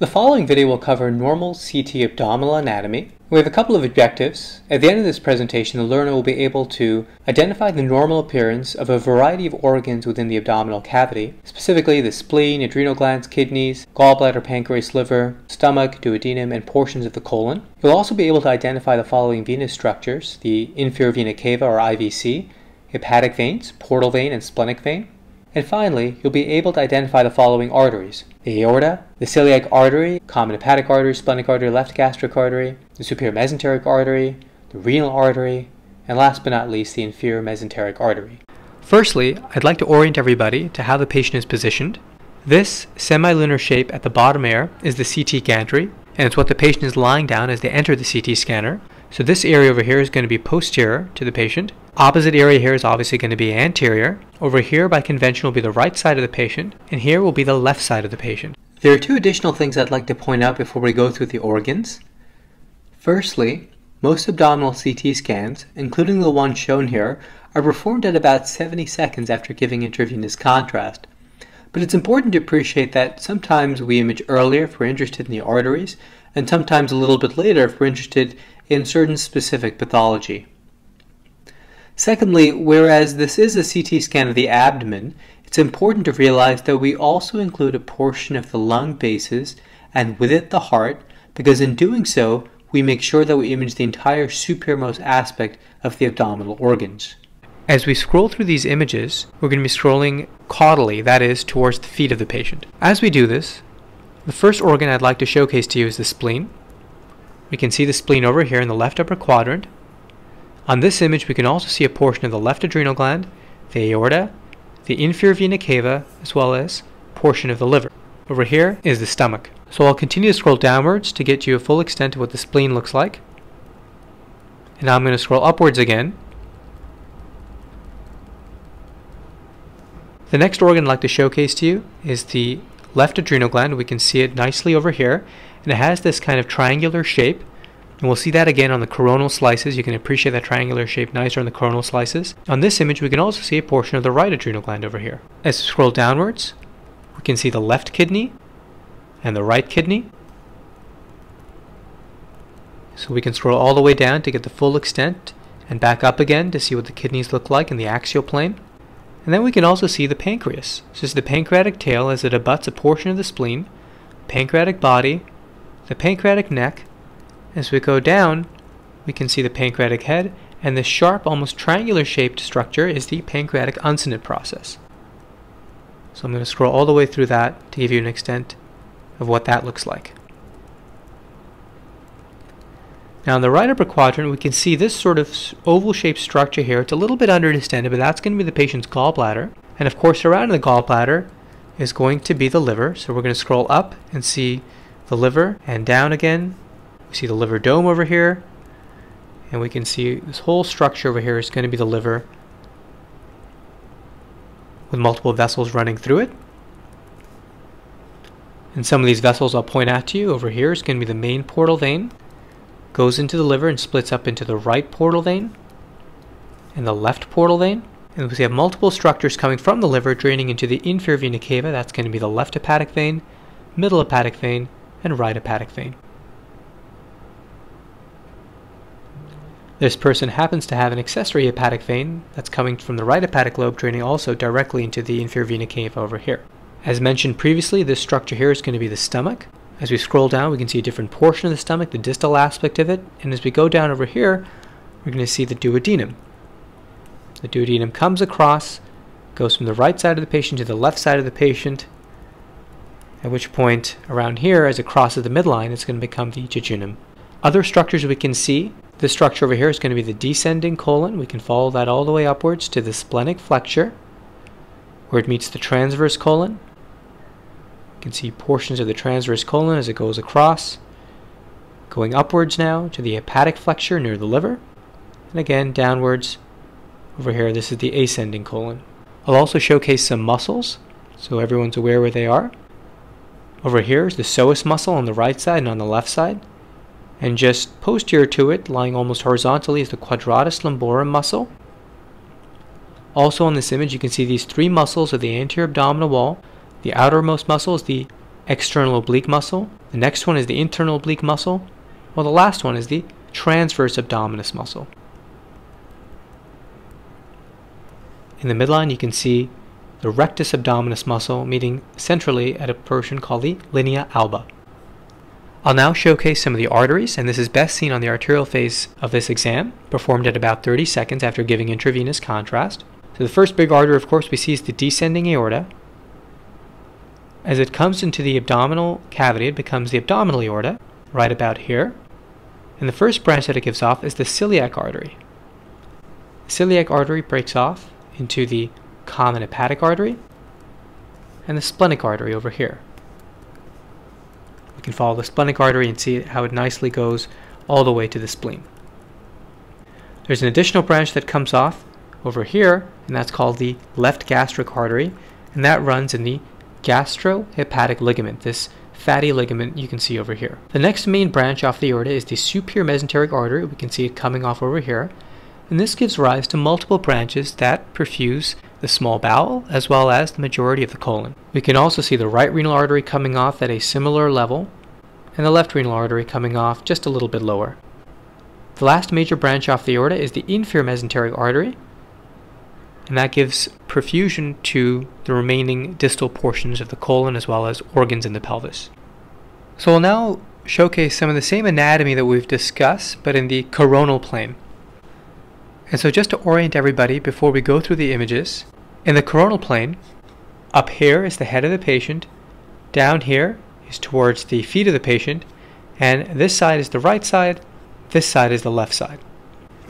The following video will cover normal CT abdominal anatomy. We have a couple of objectives. At the end of this presentation, the learner will be able to identify the normal appearance of a variety of organs within the abdominal cavity, specifically the spleen, adrenal glands, kidneys, gallbladder, pancreas, liver, stomach, duodenum, and portions of the colon. You'll also be able to identify the following venous structures, the inferior vena cava or IVC, hepatic veins, portal vein, and splenic vein. And finally, you'll be able to identify the following arteries the aorta, the celiac artery, common hepatic artery, splenic artery, left gastric artery, the superior mesenteric artery, the renal artery, and last but not least, the inferior mesenteric artery. Firstly, I'd like to orient everybody to how the patient is positioned. This semilunar shape at the bottom air is the CT gantry, and it's what the patient is lying down as they enter the CT scanner. So this area over here is going to be posterior to the patient. Opposite area here is obviously going to be anterior. Over here by convention will be the right side of the patient, and here will be the left side of the patient. There are two additional things I'd like to point out before we go through the organs. Firstly, most abdominal CT scans, including the one shown here, are performed at about 70 seconds after giving intravenous contrast. But it's important to appreciate that sometimes we image earlier if we're interested in the arteries, and sometimes a little bit later if we're interested in certain specific pathology. Secondly, whereas this is a CT scan of the abdomen, it's important to realize that we also include a portion of the lung bases and with it the heart, because in doing so, we make sure that we image the entire superiormost aspect of the abdominal organs. As we scroll through these images, we're going to be scrolling caudally, that is, towards the feet of the patient. As we do this, the first organ I'd like to showcase to you is the spleen. We can see the spleen over here in the left upper quadrant, on this image, we can also see a portion of the left adrenal gland, the aorta, the inferior vena cava, as well as portion of the liver. Over here is the stomach. So I'll continue to scroll downwards to get you a full extent of what the spleen looks like. And now I'm going to scroll upwards again. The next organ I'd like to showcase to you is the left adrenal gland. We can see it nicely over here. And it has this kind of triangular shape and we'll see that again on the coronal slices. You can appreciate that triangular shape nicer on the coronal slices. On this image, we can also see a portion of the right adrenal gland over here. As we scroll downwards, we can see the left kidney and the right kidney. So we can scroll all the way down to get the full extent and back up again to see what the kidneys look like in the axial plane. And then we can also see the pancreas. This is the pancreatic tail as it abuts a portion of the spleen, pancreatic body, the pancreatic neck, as we go down, we can see the pancreatic head, and the sharp, almost triangular shaped structure is the pancreatic uncinate process. So I'm going to scroll all the way through that to give you an extent of what that looks like. Now in the right upper quadrant, we can see this sort of oval-shaped structure here. It's a little bit underdistended, but that's going to be the patient's gallbladder. And of course, around the gallbladder is going to be the liver. So we're going to scroll up and see the liver, and down again we see the liver dome over here, and we can see this whole structure over here is going to be the liver with multiple vessels running through it. And some of these vessels I'll point out to you over here is going to be the main portal vein, goes into the liver and splits up into the right portal vein and the left portal vein. And we have multiple structures coming from the liver draining into the inferior vena cava. That's going to be the left hepatic vein, middle hepatic vein, and right hepatic vein. This person happens to have an accessory hepatic vein that's coming from the right hepatic lobe draining also directly into the inferior vena cava over here. As mentioned previously, this structure here is going to be the stomach. As we scroll down, we can see a different portion of the stomach, the distal aspect of it, and as we go down over here, we're going to see the duodenum. The duodenum comes across, goes from the right side of the patient to the left side of the patient, at which point around here, as it crosses the midline, it's going to become the jejunum. Other structures we can see this structure over here is going to be the descending colon. We can follow that all the way upwards to the splenic flexure, where it meets the transverse colon. You can see portions of the transverse colon as it goes across. Going upwards now to the hepatic flexure near the liver. And again, downwards over here, this is the ascending colon. I'll also showcase some muscles, so everyone's aware where they are. Over here is the psoas muscle on the right side and on the left side and just posterior to it, lying almost horizontally, is the quadratus lumborum muscle. Also on this image, you can see these three muscles of the anterior abdominal wall. The outermost muscle is the external oblique muscle. The next one is the internal oblique muscle. While the last one is the transverse abdominis muscle. In the midline, you can see the rectus abdominis muscle meeting centrally at a portion called the linea alba. I'll now showcase some of the arteries, and this is best seen on the arterial phase of this exam, performed at about 30 seconds after giving intravenous contrast. So the first big artery, of course, we see is the descending aorta. As it comes into the abdominal cavity, it becomes the abdominal aorta, right about here. And the first branch that it gives off is the celiac artery. The celiac artery breaks off into the common hepatic artery and the splenic artery over here. Can follow the splenic artery and see how it nicely goes all the way to the spleen. There's an additional branch that comes off over here, and that's called the left gastric artery, and that runs in the gastrohepatic ligament, this fatty ligament you can see over here. The next main branch off the aorta is the superior mesenteric artery. We can see it coming off over here. And this gives rise to multiple branches that perfuse the small bowel as well as the majority of the colon. We can also see the right renal artery coming off at a similar level and the left renal artery coming off just a little bit lower. The last major branch off the aorta is the inferior mesenteric artery and that gives perfusion to the remaining distal portions of the colon as well as organs in the pelvis. So we'll now showcase some of the same anatomy that we've discussed but in the coronal plane. And so just to orient everybody before we go through the images, in the coronal plane, up here is the head of the patient, down here is towards the feet of the patient, and this side is the right side, this side is the left side.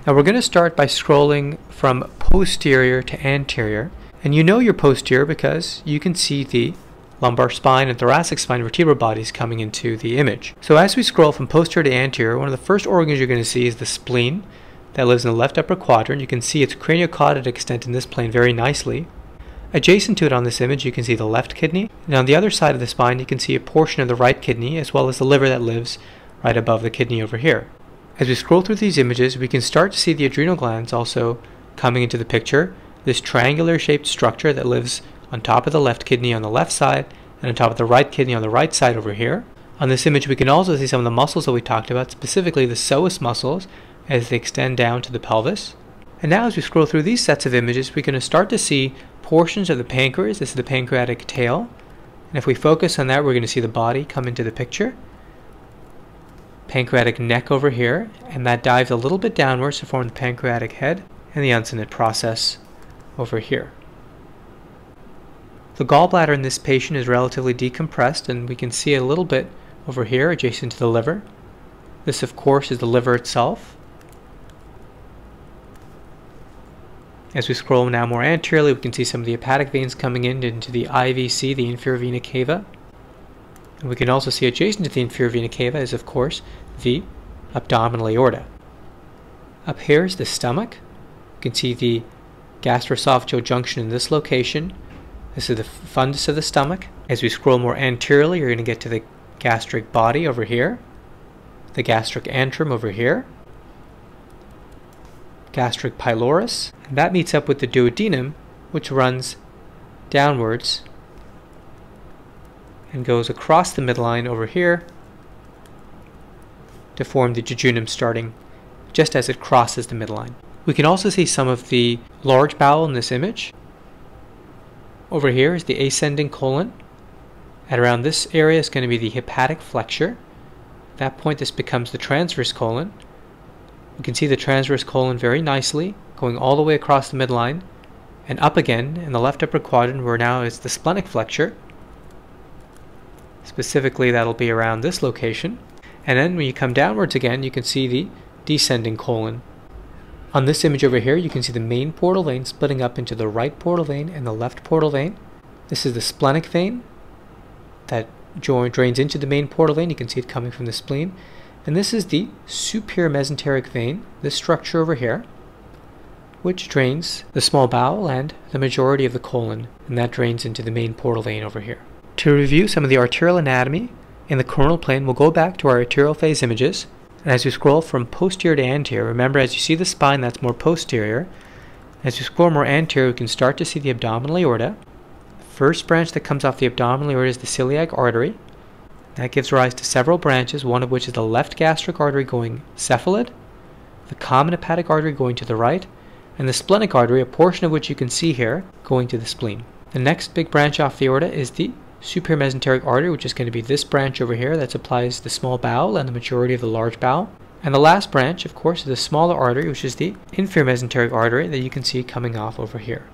Now we're going to start by scrolling from posterior to anterior, and you know you're posterior because you can see the lumbar spine and thoracic spine vertebral bodies coming into the image. So as we scroll from posterior to anterior, one of the first organs you're going to see is the spleen, that lives in the left upper quadrant. You can see its craniocaudal extent in this plane very nicely. Adjacent to it on this image, you can see the left kidney. And on the other side of the spine, you can see a portion of the right kidney, as well as the liver that lives right above the kidney over here. As we scroll through these images, we can start to see the adrenal glands also coming into the picture. This triangular shaped structure that lives on top of the left kidney on the left side and on top of the right kidney on the right side over here. On this image, we can also see some of the muscles that we talked about, specifically the psoas muscles, as they extend down to the pelvis. And now as we scroll through these sets of images, we're going to start to see portions of the pancreas. This is the pancreatic tail. And if we focus on that, we're going to see the body come into the picture. Pancreatic neck over here, and that dives a little bit downwards to form the pancreatic head and the uncinate process over here. The gallbladder in this patient is relatively decompressed, and we can see a little bit over here adjacent to the liver. This, of course, is the liver itself. As we scroll now more anteriorly, we can see some of the hepatic veins coming in into the IVC, the inferior vena cava. And we can also see adjacent to the inferior vena cava is, of course, the abdominal aorta. Up here is the stomach. You can see the gastroesophageal junction in this location. This is the fundus of the stomach. As we scroll more anteriorly, you're going to get to the gastric body over here, the gastric antrum over here, gastric pylorus. And that meets up with the duodenum, which runs downwards and goes across the midline over here to form the jejunum starting just as it crosses the midline. We can also see some of the large bowel in this image. Over here is the ascending colon. At around this area is going to be the hepatic flexure. At that point this becomes the transverse colon. You can see the transverse colon very nicely, going all the way across the midline, and up again in the left upper quadrant where now is the splenic flexure. Specifically, that'll be around this location. And then when you come downwards again, you can see the descending colon. On this image over here, you can see the main portal vein splitting up into the right portal vein and the left portal vein. This is the splenic vein that drains into the main portal vein. You can see it coming from the spleen. And this is the superior mesenteric vein, this structure over here, which drains the small bowel and the majority of the colon, and that drains into the main portal vein over here. To review some of the arterial anatomy in the coronal plane, we'll go back to our arterial phase images, and as you scroll from posterior to anterior, remember as you see the spine, that's more posterior. As you scroll more anterior, we can start to see the abdominal aorta. The first branch that comes off the abdominal aorta is the celiac artery, That gives rise to several branches, one of which is the left gastric artery going cephalad, the common hepatic artery going to the right, and the splenic artery, a portion of which you can see here, going to the spleen. The next big branch off the aorta is the superior mesenteric artery, which is going to be this branch over here that supplies the small bowel and the majority of the large bowel. And the last branch, of course, is the smaller artery, which is the inferior mesenteric artery that you can see coming off over here.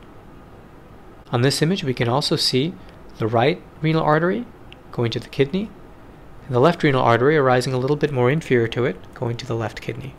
On this image, we can also see the right renal artery going to the kidney, and the left renal artery arising a little bit more inferior to it, going to the left kidney.